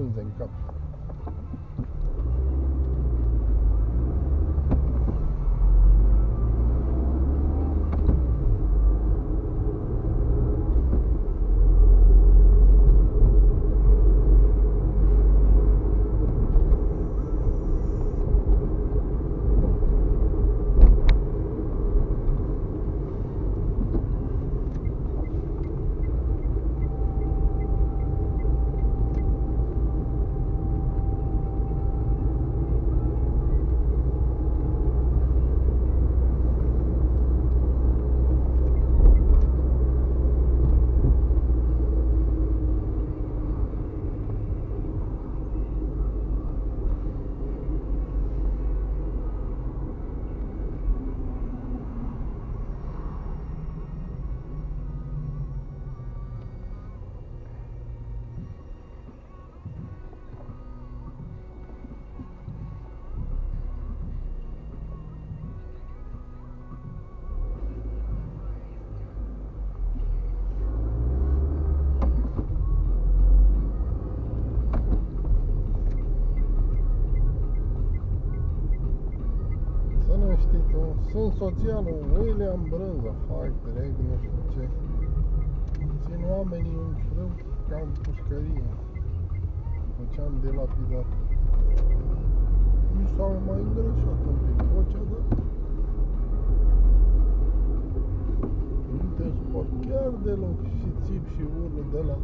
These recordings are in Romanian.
smoothing cups. Cap. Să nu știți, eu sunt soția lui William Brânza, hai drag, nu știu ce. Țin oamenii în frâu ca în pușcărie. Făceam de lapidat. Mi s-au mai îngrășat un pic vocea, dar... Nu te suport chiar deloc și țip și urlă de la...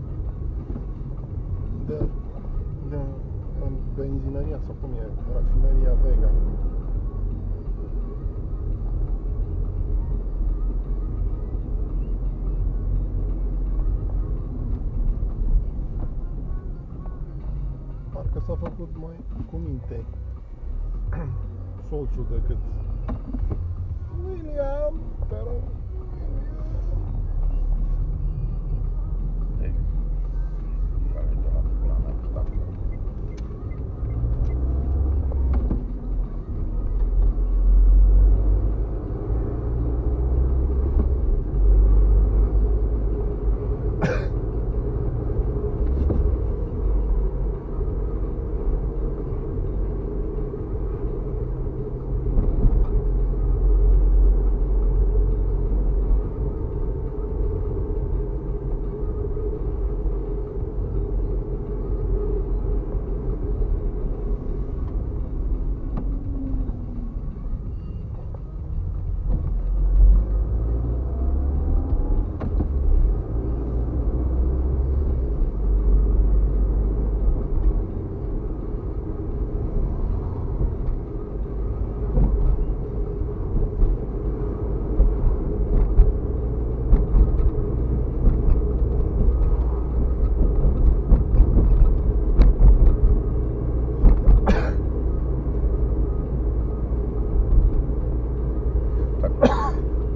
De... De... În benzinăria sau cum e, rafinăria Vega. S-a făcut mai cu minte soțul decât William, te rog.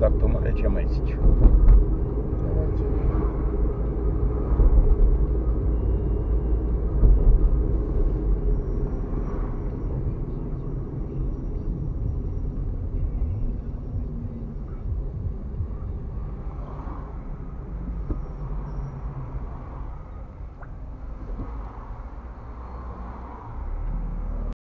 contactul mare, ce mai zici?